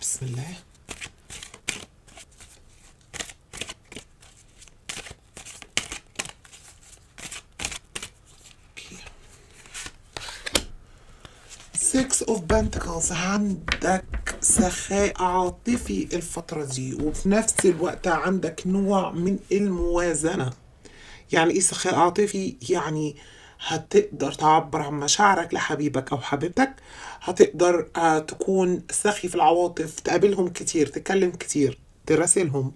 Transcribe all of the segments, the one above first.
بسم الله Six of Pentacles. عندك سخاء عاطفي الفترة دي وفي نفس الوقت عندك نوع من الموازنة. يعني إيه سخاء عاطفي؟ يعني هتقدر تعبر عن مشاعرك لحبيبك أو حبيبتك. هتقدر آه تكون سخي في العواطف تقابلهم كتير تتكلم كتير تراسلهم.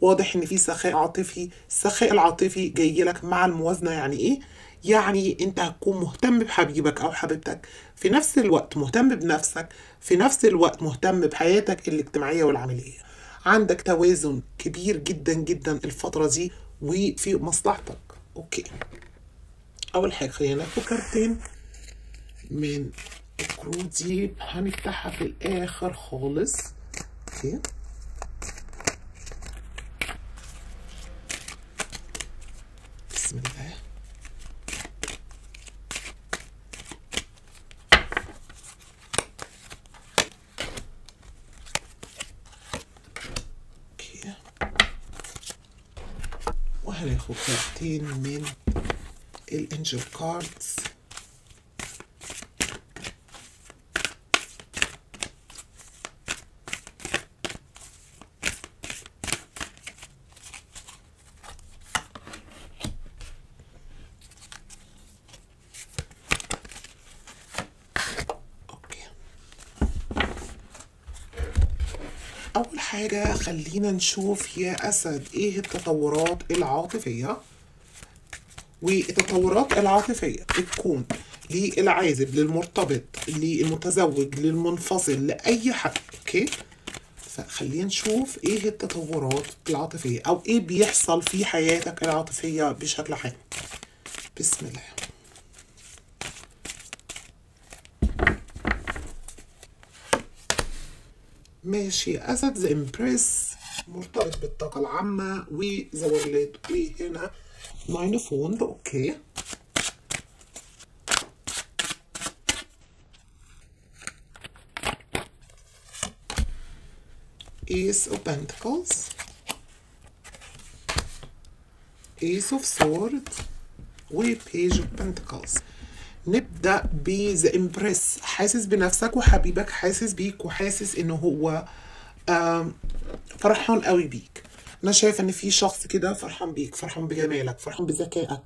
واضح إن في سخاء عاطفي. السخاء العاطفي جاي لك مع الموازنة يعني إيه؟ يعني أنت هتكون مهتم بحبيبك أو حبيبتك. في نفس الوقت مهتم بنفسك في نفس الوقت مهتم بحياتك الاجتماعية والعملية. عندك توازن كبير جدا جدا الفترة دي وفي مصلحتك. أوكي. أول حاجة خلينا ناخد كارتين من الكروت دي هنفتحها في الآخر خالص. أوكي. بسم الله. وهناخد كارتين من الانجل كاردز أول حاجة خلينا نشوف يا أسد إيه التطورات العاطفية. والتطورات العاطفية. بتكون للعازب للمرتبط للمتزوج للمنفصل لأي حد أوكي؟ فخلينا نشوف إيه التطورات العاطفية أو إيه بيحصل في حياتك العاطفية بشكل عام. بسم الله. ماشي. أسد The Empress مرتبط بالطاقة العامة و The World وهنا Nine of Wand okay. Ace of Pentacles. Ace of Swords. و Page of Pentacles. نبدأ ب The Empress حاسس بنفسك وحبيبك. حاسس بيك. وحاسس ان هو فرحان قوي بيك. أنا شايفه إن في شخص كده فرحان بيك فرحان بجمالك فرحان بذكائك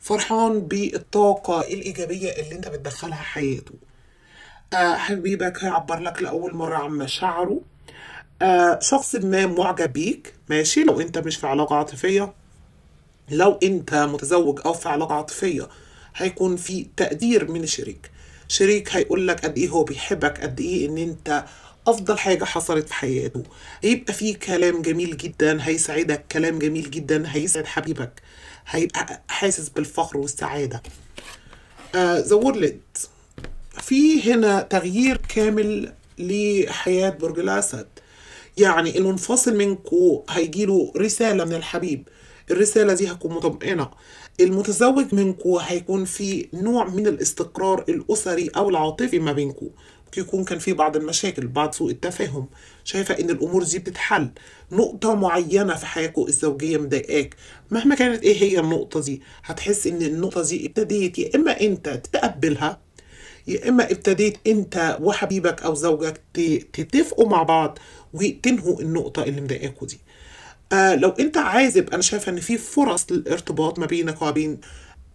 فرحان بالطاقة الإيجابية اللي أنت بتدخلها حياته. آه حبيبك هيعبر لك لأول مرة عن مشاعره. آه شخص ما معجب بيك ماشي لو أنت مش في علاقة عاطفية. لو أنت متزوج أو في علاقة عاطفية هيكون في تقدير من الشريك شريك هيقول لك قد إيه هو بيحبك قد إيه إن أنت أفضل حاجة حصلت في حياته. هيبقى في كلام جميل جدا هيسعدك. كلام جميل جدا هيسعد حبيبك. هيبقى حاسس بالفخر والسعادة. آه the world في هنا تغيير كامل لحياة برج الأسد. يعني المنفصل منكو هيجيله رسالة من الحبيب. الرسالة دي هتكون مطمئنة. المتزوج منكو هيكون في نوع من الاستقرار الأسري أو العاطفي ما بينكو. يكون كان في بعض المشاكل بعض سوء التفاهم. شايفة إن الأمور دي بتتحل. نقطة معينة في حياتكم الزوجية مضايقاك. مهما كانت إيه هي النقطة دي هتحس إن النقطة دي ابتديت يا إما أنت تتقبلها يا إما ابتديت أنت وحبيبك أو زوجك تتفقوا مع بعض وتنهوا النقطة اللي مضايقاكوا دي. آه لو أنت عازب أنا شايفة إن في فرص للارتباط ما بينك وما بين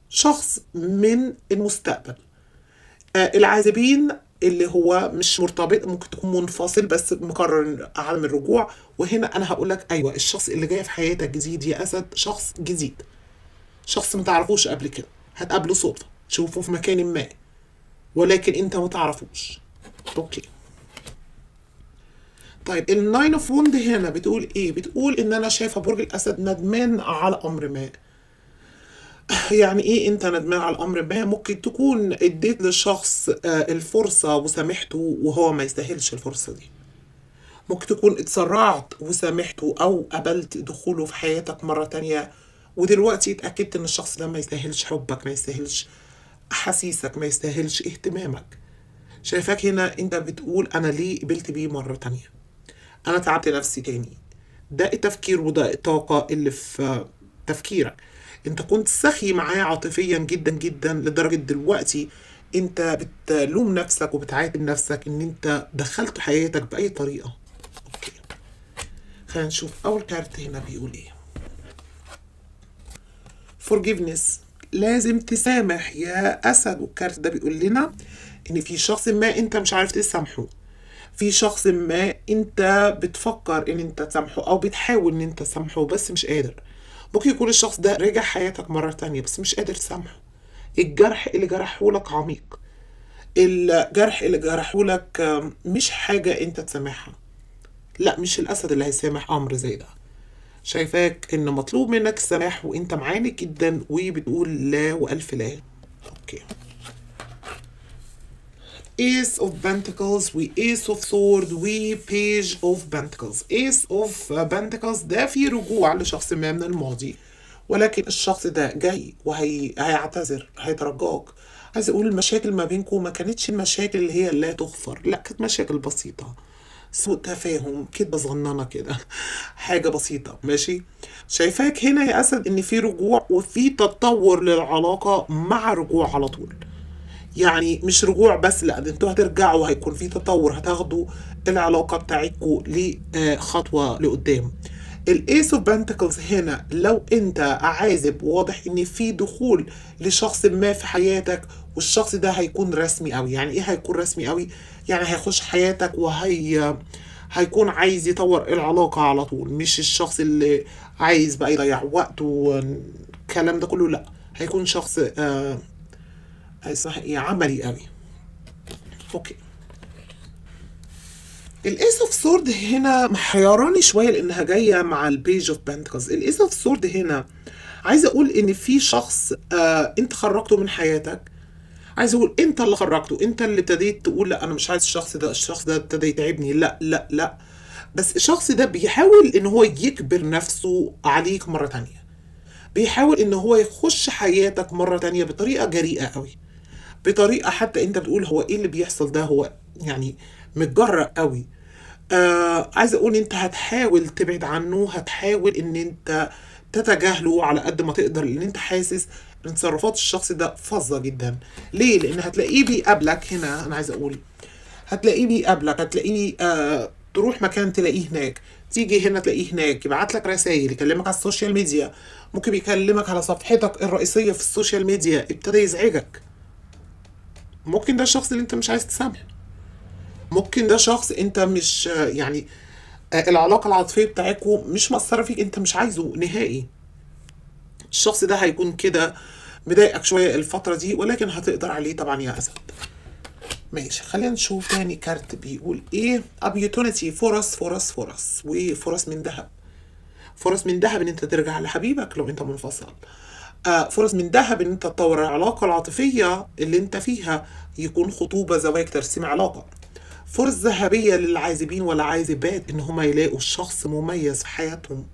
شخص من المستقبل. آه العازبين اللي هو مش مرتبط ممكن تكون منفصل بس مقرر عدم الرجوع. وهنا أنا هقول لك أيوه الشخص اللي جاي في حياتك جديد يا أسد شخص جديد. شخص ما تعرفوش قبل كده. هتقابله صدفة تشوفه في مكان ما ولكن أنت ما تعرفوش. Okay. طيب ال Nine of Wand هنا بتقول إيه؟ بتقول إن أنا شايفة برج الأسد ندمان على أمر ما. يعني إيه أنت ندمان على الأمر ما؟ ممكن تكون إديت للشخص آه، الفرصة وسامحته وهو ما يستاهلش الفرصة دي. ممكن تكون اتسرعت وسامحته أو قبلت دخوله في حياتك مرة تانية ودلوقتي اتأكدت إن الشخص ده ما يستاهلش حبك ما يستاهلش أحاسيسك ما يستاهلش اهتمامك. شايفاك هنا أنت بتقول أنا ليه قبلت بيه مرة تانية؟ أنا تعبت نفسي تاني. ده التفكير وده الطاقة اللي في تفكيرك. انت كنت سخي معاه عاطفيا جدا جدا لدرجة دلوقتي انت بتلوم نفسك وبتعاتب نفسك ان انت دخلت حياتك بأي طريقة. Okay. خلينا نشوف أول كارت هنا بيقول إيه. Forgiveness. لازم تسامح. يا أسد. والكارت ده بيقول لنا إن في شخص ما انت مش عارف تسامحه. في شخص ما انت بتفكر إن انت تسامحه أو بتحاول إن انت تسامحه بس مش قادر. ممكن يكون الشخص ده رجع حياتك مرة تانية بس مش قادر تسامحه. الجرح اللي جرحه لك عميق. الجرح اللي جرحه لك آم، مش حاجة انت تسامحها. لا مش الأسد اللي هيسامح أمر زي ده. شايفاك إن مطلوب منك السماح وأنت معاند جدا وبتقول لا وألف لا. أوكي. Ace of Pentacles و Ace of Sword و Page of Pentacles. Ace of Pentacles ده في رجوع لشخص ما من الماضي. ولكن الشخص ده جاي وهيعتذر هيترجاك. عايز أقول المشاكل ما بينكم ما كانتش المشاكل اللي هي لا تغفر لا كانت مشاكل بسيطة. سوء تفاهم كده صغننة كده. حاجة بسيطة ماشي؟ شايفاك هنا يا أسد إن في رجوع وفي تطور للعلاقة مع رجوع على طول. يعني مش رجوع بس لا ده أنتوا هترجعوا هيكون في تطور هتاخدوا العلاقة بتاعتكم لخطوة لقدام. ال Ace of Pentacles هنا لو انت عازب واضح ان في دخول لشخص ما في حياتك والشخص ده هيكون رسمي قوي يعني إيه هيكون رسمي قوي يعني هيخش حياتك وهي هيكون عايز يطور العلاقة على طول مش الشخص اللي عايز بقى يضيع وقته والكلام ده كله لا. هيكون شخص آه اسمها إيه عملي قوي. Okay. ال Ace of Sword هنا محيراني شوية لأنها جاية مع ال Page of Pentacles ال Ace of Sword هنا عايزه أقول إن في شخص آه أنت خرجته من حياتك. عايز أقول أنت اللي خرجته أنت اللي ابتديت تقول لا أنا مش عايز الشخص ده الشخص ده ابتدى يتعبني لا لا لا. بس الشخص ده بيحاول إن هو يجبر نفسه عليك مرة تانية. بيحاول إن هو يخش حياتك مرة تانية بطريقة جريئة قوي. بطريقة حتى أنت بتقول هو إيه اللي بيحصل ده؟ هو يعني متجرأ قوي. آه عايز أقول أنت هتحاول تبعد عنه هتحاول إن أنت تتجاهله على قد ما تقدر لأن أنت حاسس إن تصرفات الشخص ده فظة جدا. ليه؟ لأن هتلاقيه بيقابلك هنا أنا عايز أقول. هتلاقيه بيقابلك هتلاقيني آه تروح مكان تلاقيه هناك. تيجي هنا تلاقيه هناك يبعت لك رسائل يكلمك على السوشيال ميديا. ممكن يكلمك على صفحتك الرئيسية في السوشيال ميديا ابتدى يزعجك. ممكن ده الشخص اللي انت مش عايز تسامحه. ممكن ده شخص انت مش يعني آه، العلاقة العاطفية بتاعتكم مش مأثرة فيك انت مش عايزه نهائي. الشخص ده هيكون كده مضايقك شوية الفترة دي ولكن هتقدر عليه طبعا يا أسد. ماشي خلينا نشوف تاني كارت بيقول إيه. opportunity فرص فرص فرص وفرص من ذهب. فرص من ذهب إن أنت ترجع لحبيبك لو أنت منفصل. فرص من ذهب إن أنت تطور العلاقة العاطفية اللي أنت فيها يكون خطوبة زواج ترسيم علاقة. فرص ذهبية للعازبين والعازبات إن هم يلاقوا شخص مميز في حياتهم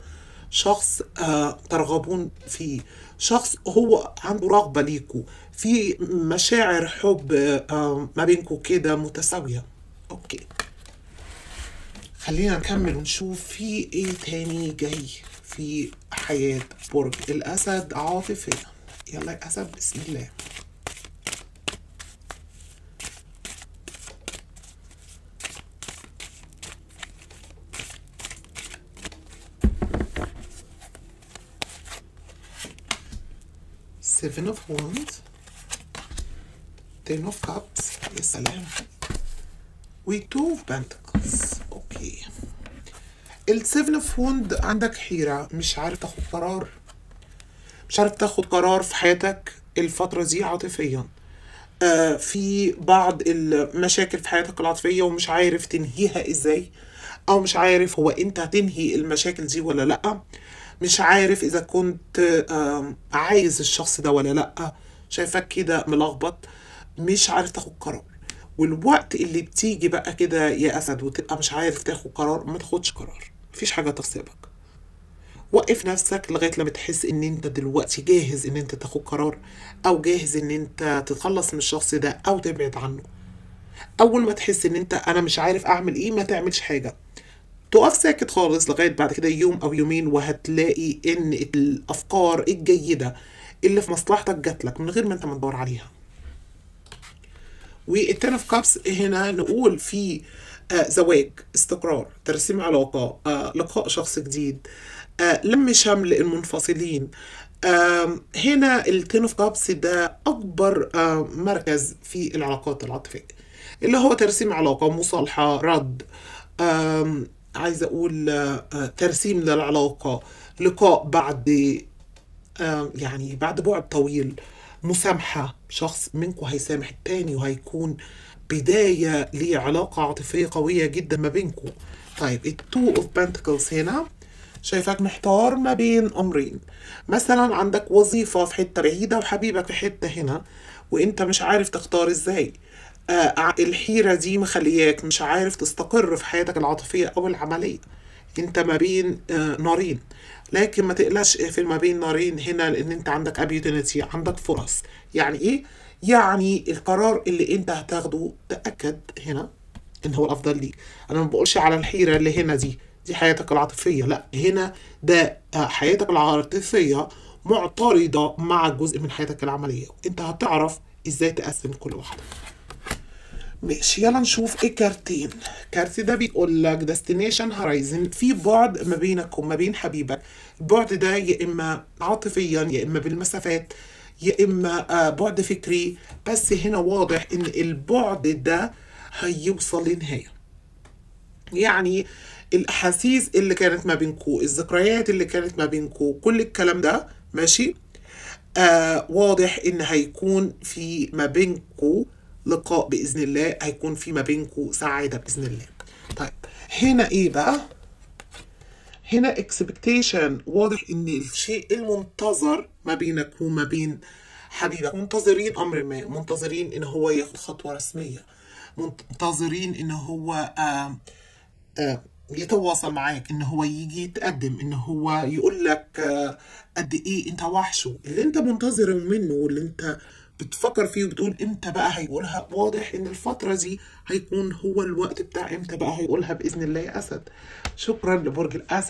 شخص آه ترغبون فيه شخص هو عنده رغبة ليكوا في مشاعر حب آه ما بينكوا كده متساوية. أوكي. خلينا نكمل ونشوف في إيه تاني جاي في حياة برج الأسد عاطفيا يلا يا أسد بسم الله. Seven of Wands. Ten of Cups. يا سلام و Two of Pentacles. ال Seven of Wand عندك حيرة مش عارف تاخد قرار. مش عارف تاخد قرار في حياتك الفترة دي عاطفيا. آه في بعض المشاكل في حياتك العاطفية ومش عارف تنهيها إزاي أو مش عارف هو أنت هتنهي المشاكل دي ولا لأ. مش عارف إذا كنت آم، عايز الشخص ده ولا لأ. شايفك كده ملخبط. مش عارف تاخد قرار. والوقت اللي بتيجي بقى كده يا أسد وتبقى مش عارف تاخد قرار ما تاخدش قرار. مفيش حاجة تغصبك وقف نفسك لغاية لما تحس إن أنت دلوقتي جاهز إن أنت تاخد قرار أو جاهز إن أنت تتخلص من الشخص ده أو تبعد عنه. أول ما تحس إن أنت أنا مش عارف أعمل إيه ما تعملش حاجة. تقف ساكت خالص لغاية بعد كده يوم أو يومين وهتلاقي إن الأفكار الجيدة اللي في مصلحتك جاتلك من غير ما أنت ما تدور عليها. وال Ten of Cups هنا نقول في زواج استقرار ترسيم علاقة آه لقاء شخص جديد آه لم شمل المنفصلين آه هنا ال Ten of Cups ده أكبر آه مركز في العلاقات العاطفية اللي هو ترسيم علاقة مصالحة رد. آه عايزة أقول آه ترسيم للعلاقة لقاء بعد آه يعني بعد بعد طويل مسامحة شخص منكم هيسامح التاني وهيكون بداية لعلاقة عاطفية قوية جدا ما بينكم طيب ال Two of Pentacles هنا شايفك محتار ما بين أمرين. مثلا عندك وظيفة في حتة بعيدة وحبيبك في حتة هنا وإنت مش عارف تختار إزاي. آه الحيرة دي مخلياك مش عارف تستقر في حياتك العاطفية أو العملية. إنت ما بين آه نارين. لكن ما تقلقش في ما بين نارين هنا لأن أنت عندك ابيوتينيتي عندك فرص. يعني إيه؟ يعني القرار اللي انت هتاخده تأكد هنا إن هو الأفضل ليك. أنا ما بقولش على الحيرة اللي هنا دي دي حياتك العاطفية. لأ هنا ده حياتك العاطفية معترضة مع جزء من حياتك العملية. انت هتعرف إزاي تقسم كل واحدة. ماشي يلا نشوف إيه كارتين. كارت ده بيقول لك destination horizon في بعد ما بينك وما بين حبيبك. البعد ده يا إما عاطفيا يا إما بالمسافات. يا إما بعد فكري. بس هنا واضح إن البعد ده هيوصل لنهايه يعني الأحاسيس اللي كانت ما بينكو الذكريات اللي كانت ما بينكو كل الكلام ده ماشي؟ آه واضح إن هيكون في ما بينكو لقاء بإذن الله هيكون في ما بينكم سعادة بإذن الله. طيب هنا إيه بقى؟ هنا expectation واضح إن الشيء المنتظر ما بينك وما بين حبيبك. منتظرين أمر ما. منتظرين إن هو ياخد خطوة رسمية. منتظرين إن هو آه آه يتواصل معاك. إن هو يجي يتقدم. إن هو يقول لك آه قد إيه أنت وحشه اللي أنت منتظر منه واللي أنت بتفكر فيه وبتقول إمتى بقى هيقولها. واضح إن الفترة دي هيكون هو الوقت بتاع إمتى بقى هيقولها بإذن الله يا أسد. شكرا لبرج الأسد.